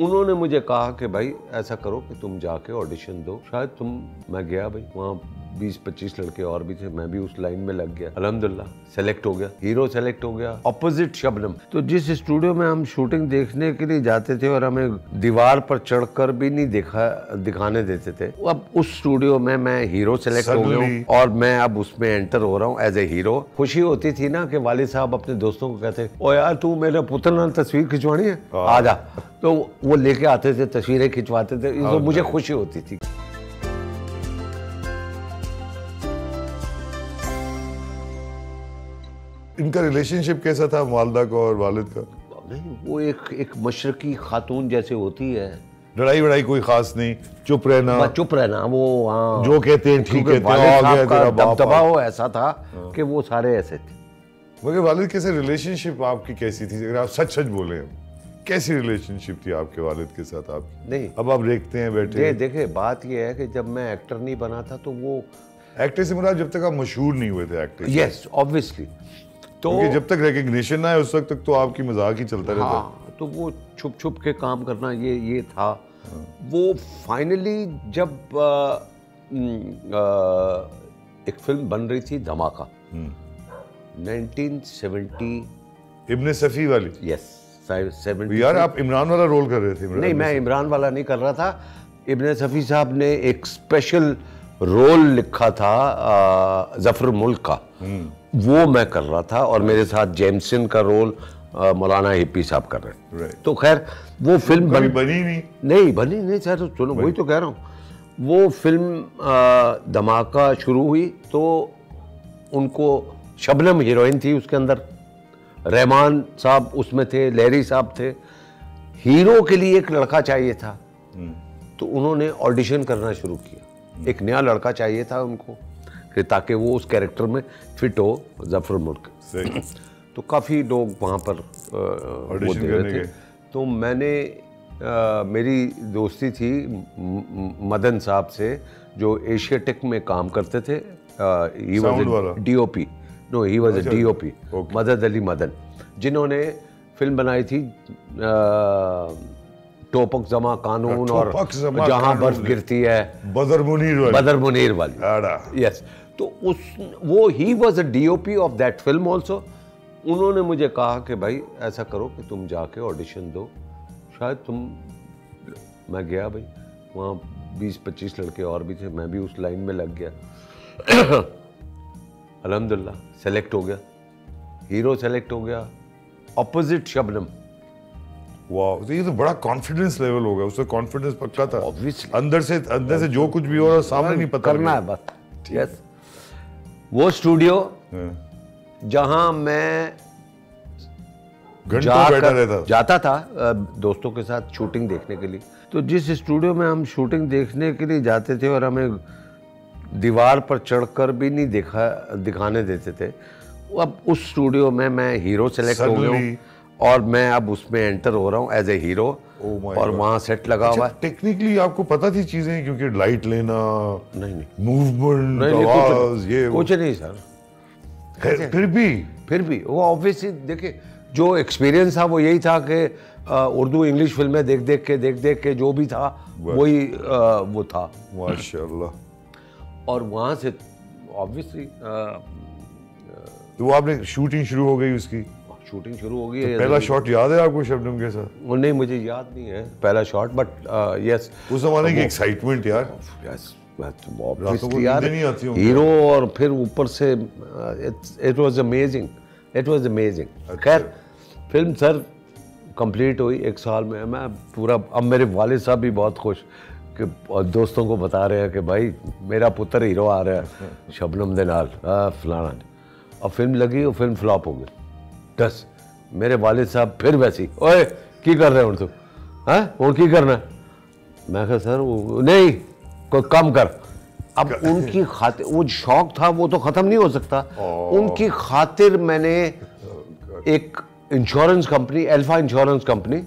उन्होंने मुझे कहा कि भाई ऐसा करो कि तुम जाके ऑडिशन दो। शायद तुम, मैं गया भाई, वहाँ बीस पच्चीस लड़के और भी थे मैं भी उस लाइन में लग गया। अल्हम्दुलिल्लाह सेलेक्ट हो गया। हीरो सेलेक्ट हो गया ऑपोजिट शबनम तो जिस स्टूडियो में हम शूटिंग देखने के लिए जाते थे और हमें दीवार पर चढ़कर भी नहीं दिखा दिखाने देते थे अब उस स्टूडियो में मैं हीरो सेलेक्ट हो गया हूँ और मैं अब उसमें एंटर हो रहा हूँ एज ए हीरो खुशी होती थी ना कि वालिद साहब अपने दोस्तों को कहते ओ यार तू मेरे पुत्र ने तस्वीर खिंचवानी है? आ जा। तो वो लेके आते थे तस्वीरें खिंचवाते थे तो मुझे खुशी होती थी। इनका रिलेशनशिप कैसा था वालदा का और वालिद का? नहीं वो एक एक मशरकी खातून जैसे होती है। लड़ाई वड़ाई कोई खास नहीं चुप रहना। चुप रहना वो हाँ। जो कहते हैं ठीक बाप दबदबा वो ऐसा था कि वो सारे ऐसे थे। मगर वालिद के साथ रिलेशनशिप आपकी कैसी थी? अगर आप सच सच बोले कैसी रिलेशनशिप थी आपके वालिद के साथ आपकी? नहीं। अब आप देखते हैं बैठे दे, देखे बात यह है कि जब मैं एक्टर नहीं बना था तो वो एक्टर से मुराद जब तक आप मशहूर नहीं हुए थे एक्टर यस ऑब्वियसली तो क्योंकि जब तक रिकग्निशन ना है उस वक्त तक तो आपकी मज़ाक ही चलता रहता है। हाँ तो वो छुप छुप के काम करना ये ये था। वो फाइनली जब आ, आ, एक फ़िल्म बन रही थी धमाका। 1970 इब्ने सफी वाली? यस 70 यार आप इमरान वाला रोल कर रहे थे नहीं मैं इमरान वाला नहीं कर रहा था। इब्ने सफ़ी साहब ने एक स्पेशल रोल लिखा था ज़फ़र मुल्क का। वो मैं कर रहा था और मेरे साथ जेमसन का रोल मौलाना हिप्पी साहब कर रहे Right. तो खैर वो फ़िल्म बन बनी नहीं। नहीं बनी नहीं सर तो सुनो वही तो कह रहा हूँ। वो फ़िल्म धमाका शुरू हुई तो उनको शबनम हीरोइन थी उसके अंदर। रहमान साहब उसमें थे लहरी साहब थे। हीरो के लिए एक लड़का चाहिए था। तो उन्होंने ऑडिशन करना शुरू किया। एक नया लड़का चाहिए था उनको कि ताकि वो उस कैरेक्टर में फिट हो ज़फ़र मुल्क। तो काफ़ी लोग वहाँ पर अ, वो दे रहे थे। तो मैंने अ, मेरी दोस्ती थी मदन साहब से जो एशियाटेक में काम करते थे। ही Sound वाला? Was DOP no he was D O P Madad Ali Madan जिन्होंने फ़िल्म बनाई थी अ, टोपक जमा कानून और टोपक जमा जहाँ बर्फ़ गिरती है। बदर मुनीर वाली। बदर मुनीर वाली। यस तो उस वो ही was a DOP of that film also उन्होंने मुझे कहा कि भाई ऐसा करो कि तुम जाके ऑडिशन दो। शायद तुम मैं गया भाई। वहाँ बीस पच्चीस लड़के और भी थे मैं भी उस लाइन में लग गया। अल्हम्दुलिल्लाह सेलेक्ट हो गया। हीरो सेलेक्ट हो गया। ऑपोजिट शबनम वाह तो ये तो बड़ा कॉन्फिडेंस लेवल होगा उसका कॉन्फिडेंस पक्का था। Obviously. अंदर से अंदर से जो कुछ भी हो रहा सामने नहीं पता करना है बस। यस वो स्टूडियो हाँ। जहाँ मैं घंटों जाकर- बैठा रहता जाता था दोस्तों के साथ शूटिंग देखने के लिए। तो जिस स्टूडियो में हम शूटिंग देखने के लिए जाते थे और हमें दीवार पर चढ़कर भी नहीं दिखा दिखाने देते थे अब उस स्टूडियो में मैं हीरो सेलेक्ट हो गया हूँ। और मैं अब उसमें एंटर हो रहा हूँ एज ए हीरो और वहाँ सेट लगा हुआ है। टेक्निकली आपको पता थी चीज़ें क्योंकि लाइट लेना नहीं नहीं। मूवमेंट नहीं, नहीं कुछ, ये कुछ नहीं सर खैर, फिर भी। फिर भी वो ऑब्वियसली देखिए जो एक्सपीरियंस था वो यही था कि उर्दू इंग्लिश फ़िल्में देख देख के देख देख के जो भी था वही वो था। माशाल्लाह। और वहाँ से ऑब्वियसली तो वो आपने शूटिंग शुरू हो गई उसकी? शूटिंग शुरू हो गई है पहला शॉट याद है आपको शबनम के साथ? वो नहीं मुझे याद नहीं है पहला शॉट बट यस उस जमाने की एक्साइटमेंट यार। यस आती होंगी। हीरो और फिर ऊपर से it was amazing it was amazing खैर फ़िल्म सर कंप्लीट हुई एक साल में। मैं पूरा अब मेरे वालिद साहब भी बहुत खुश कि दोस्तों को बता रहे हैं कि भाई मेरा पुत्र हीरो आ रहा है शबनम दे नाल हाँ, फलाना और फ़िल्म लगी और फ़िल्म फ्लॉप हो गई। दस मेरे वालिद साहब फिर वैसी ओए की कर रहे हो तू हैं? और की करना? है मैं कहा सर वो नहीं कोई कम कर। अब उनकी खातिर वो शौक था वो तो खत्म नहीं हो सकता। उनकी खातिर मैंने एक insurance company alpha insurance company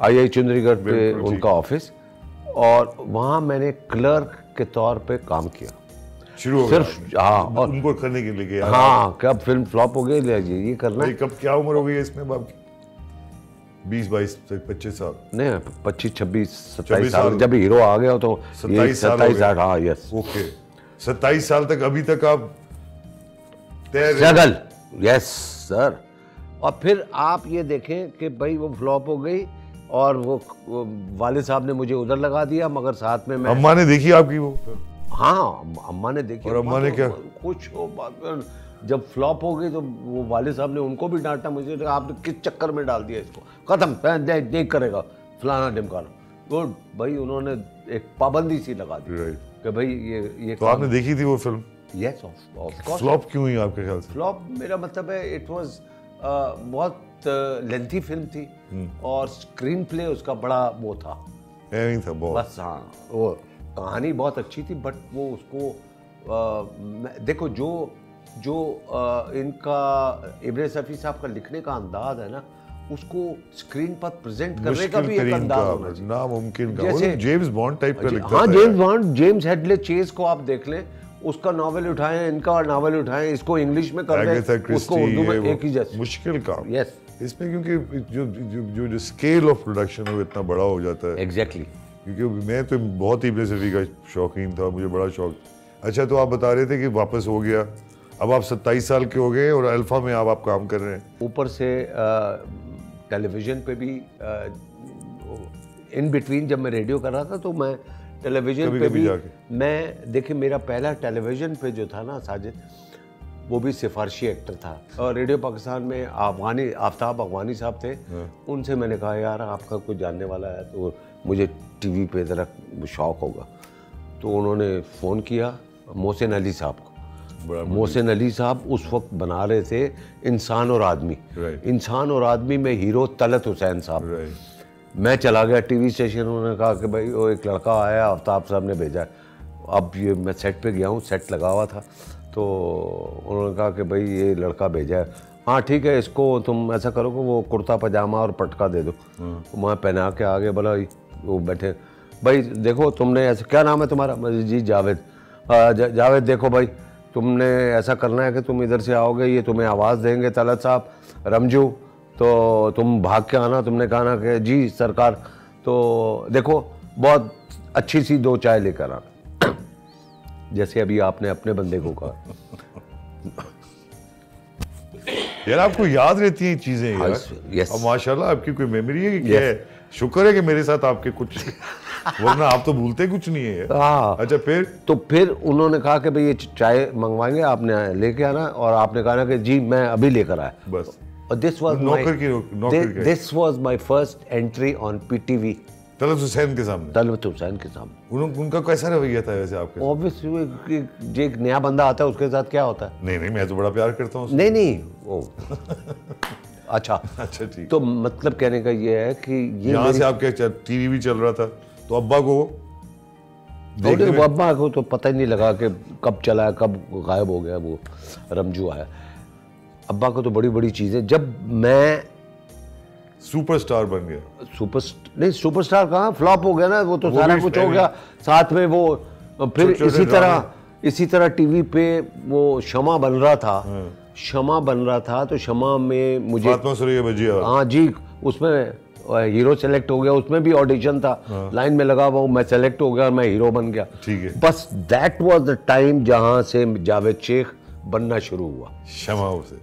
आई आई चंद्रीगढ़ पे उनका ऑफ़िस और वहाँ मैंने क्लर्क के तौर पे काम किया। शुरू हो सिर्फ़ हाँ और उनको करने के लिए गया। हाँ कब फ़िल्म फ्लॉप हो गई? ले ये करना। कब क्या उम्र हो गई है इसमें? बाप की बीस बाईस पच्चीस साल। नहीं पच्चीस छब्बीस सत्ताईस साल। जब हीरो आ गया तो ये 27 साल हो सत्ताईस साल हाँ यस ओके। सत्ताईस साल तक अभी तक आप। स्ट्रगल यस सर और फिर आप ये देखें कि भाई वो फ्लॉप हो गई और वो, वो वाले साहब ने मुझे उधर लगा दिया मगर साथ में मैं अम्मा ने देखी आपकी वो हाँ अम्मा ने देखी और अम्मा ने तो क्या? खुश हो बात जब फ्लॉप हो गई तो वो वाले साहब ने उनको भी डांटा मुझे कहा, आपने किस चक्कर में डाल दिया इसको? खत्म नहीं- नहीं करेगा फलाना ढिमकाना। तो भाई उन्होंने एक पाबंदी सी लगा दी। कि भाई ये ये तो आपने देखी थी वो फ़िल्म यस फ्लॉप क्यों हुई आपके ख्याल से? फ्लॉप मेरा मतलब है इट वाज बहुत लेंथी फ़िल्म थी। और स्क्रीन प्ले उसका बड़ा वो था। था बहुत। बस हाँ वो कहानी बहुत अच्छी थी बट वो उसको मैं- देखो जो जो अ, इनका इब्राहिम सफ़ी साहब का लिखने का अंदाज है ना उसको स्क्रीन पर प्रेजेंट करने का भी एक अंदाज नामुमकिन का। जैसे- जेम्स बॉन्ड टाइप का लिखता हाँ James Bond James Hadley Chase को आप देख लें उसका नावल उठाएँ इनका नावल उठाएँ इसको इंग्लिश में कर दें उसको उर्दू में एक ही जैसे। मुश्किल काम। यस इसमें क्योंकि जो जो जो, स्केल ऑफ़ प्रोडक्शन है वो इतना बड़ा हो जाता है। एग्जैक्टली क्योंकि मैं तो बहुत ही सफी का शौकीन था मुझे बड़ा शौक अच्छा तो आप बता रहे थे कि वापस हो गया। अब आप 27 साल के हो गए और अल्फ़ा में अब आप काम कर रहे हैं। ऊपर से टेलीविज़न पे भी इन बिटवीन जब मैं रेडियो कर रहा था तो मैं टेलीविज़न पे भी। मैं देखिए मेरा पहला टेलीविज़न पे जो था ना साजिद वो भी सिफारशी एक्टर था। और रेडियो पाकिस्तान में अफगानी आफ्ताब अफगानी साहब थे। उनसे मैंने कहा यार आपका कोई जानने वाला है? तो मुझे टीवी पे ज़रा शौक होगा। तो उन्होंने फ़ोन किया मोहसिन अली साहब को। मोहसिन अली साहब उस वक्त बना रहे थे इंसान और आदमी। इंसान और आदमी में हीरो तलत हुसैन साहब। मैं चला गया टीवी स्टेशन उन्होंने कहा कि भाई वो एक लड़का आया आफ्ताब साहब ने भेजा। अब ये मैं सेट पे गया हूँ सेट लगा हुआ था। तो उन्होंने कहा कि भाई ये लड़का भेजा है। हाँ ठीक है इसको तुम ऐसा करो कि वो कुर्ता पजामा और पटका दे दो। तो मैं पहना के आगे बोला वो बैठे। भाई देखो तुमने ऐसा क्या नाम है तुम्हारा? जी जावेद। "हाँ, जा- जावेद देखो भाई तुमने ऐसा करना है कि तुम इधर से आओगे ये तुम्हें आवाज़ देंगे तलत साहब रमजू। तो तुम भाग के आना तुमने कहा ना कि जी सरकार तो देखो बहुत अच्छी सी दो चाय लेकर आना जैसे अभी आपने अपने बंदे को कहा। यार आपको याद रहती हैं चीज़ें यार? माशाल्लाह आपकी कोई मेमोरी है कि क्या है? शुक्र है कि मेरे साथ आपके कुछ वरना आप तो भूलते कुछ नहीं है हाँ। अच्छा फिर? तो फिर उन्होंने कहा कि भाई ये चाय मंगवाएँगे आपने लेके आना और आपने कहा ना कि जी मैं अभी लेकर आया। बस। और दिस वाज नौकर की नौकर की this was my first entry on PTV Talat Hussain के सामने। तलवत हुसैन के सामने। उन, उनका कैसा रवैया था वैसे आपके ऑब्वियसली जो एक नया बंदा आता है उसके साथ क्या होता है? नहीं नहीं मैं तो बड़ा प्यार करता हूँ नहीं नहीं ओ अच्छा। अच्छा ठीक। तो मतलब कहने का ये है कि ये यहाँ से आपके टीवी भी चल रहा था तो अब्बा को वो अब्बा को तो पता ही नहीं लगा कि कब चला कब गायब हो गया वो रमजू आया। अब्बा को तो बड़ी बड़ी चीज़ें जब मैं सुपरस्टार बन गया। सुपर नहीं सुपरस्टार कहाँ फ्लॉप हो गया ना वो तो वो सारा कुछ हो गया। साथ में वो फिर इसी तरह इसी तरह टीवी पे वो क्षमा बन रहा था। क्षमा बन रहा था तो क्षमा में मुझे हाँ जी उसमें हीरो सेलेक्ट हो गया उसमें भी ऑडिशन था। हाँ। लाइन में लगा हुआ मैं सेलेक्ट हो गया और मैं हीरो बन गया। ठीक है। बस दैट वाज द टाइम जहाँ से जावेद शेख बनना शुरू हुआ। क्षमा उसे।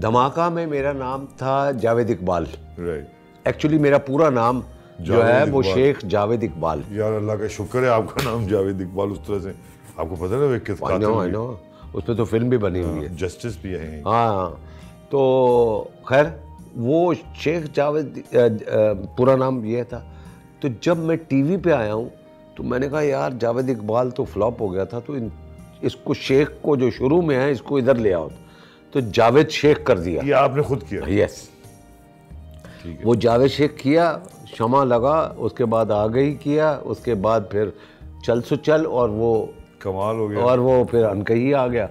धमाका में मेरा नाम था जावेद इकबाल। राइट एक्चुअली मेरा पूरा नाम जो है वो शेख जावेद इकबाल। यार अल्लाह का शुक्र है आपका नाम जावेद इकबाल उस तरह से। आपको पता ना वे किस नो उसमें तो फ़िल्म भी बनी हुई है जस्टिस भी है। हाँ तो खैर वो शेख जावेद पूरा नाम ये था। तो जब मैं टीवी पे आया हूँ तो मैंने कहा यार जावेद इकबाल तो फ्लॉप हो गया था तो इन इसको शेख को जो शुरू में है इसको इधर ले आओ। तो जावेद शेख कर दिया। ये आपने खुद किया? यस वो जावेद शेख किया क्षमा लगा उसके बाद आ गई किया उसके बाद फिर चल सो चल और वो कमाल हो गया और वो फिर अनकही आ गया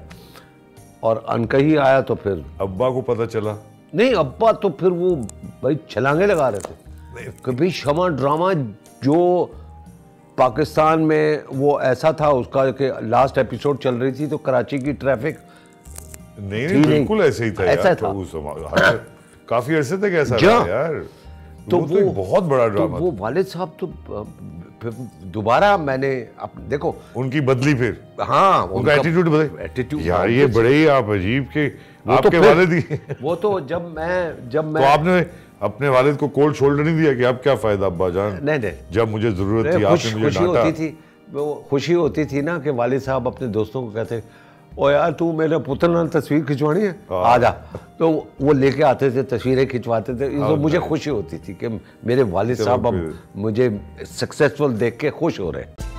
और अनकही आया तो फिर अब्बा को पता चला नहीं अब्बा तो फिर वो भाई छलांगे लगा रहे थे कि भाई क्षमा ड्रामा जो पाकिस्तान में वो ऐसा था उसका कि लास्ट एपिसोड चल रही थी तो कराची की ट्रैफ़िक नहीं नहीं। बिल्कुल ऐसे ही था ऐसा यार था। तो उस काफ़ी अरसे तक ऐसा। रहा यार तो वो तो एक बहुत बड़ा ड्रामा तो वो वालिद साहब तो फिर दोबारा मैंने अप, देखो। उनकी बदली फिर। हाँ उनका एटीट्यूड बदल। एटीट्यूड यार ये बड़े ही आप अजीब के वो तो आपके तो वालिद ही। तो वो तो जब मैं जब मैं तो आपने अपने वालिद को कोल्ड शोल्डर नहीं दिया कि आप क्या फ़ायदा अब्बा जान? नहीं नहीं। जब मुझे ज़रूरत थी आपने मुझे खुशी होती थी। वो खुशी होती थी ना कि वालिद साहब अपने दोस्तों को कहते ओ यार तू मेरे पुत्र नाल तस्वीर खिंचवानी है? हाँ। आ जा। तो वो लेके आते थे तस्वीरें खिंचवाते थे। तो मुझे खुशी होती थी कि मेरे वालिद साहब अब मुझे सक्सेसफुल देख के खुश हो रहे हैं।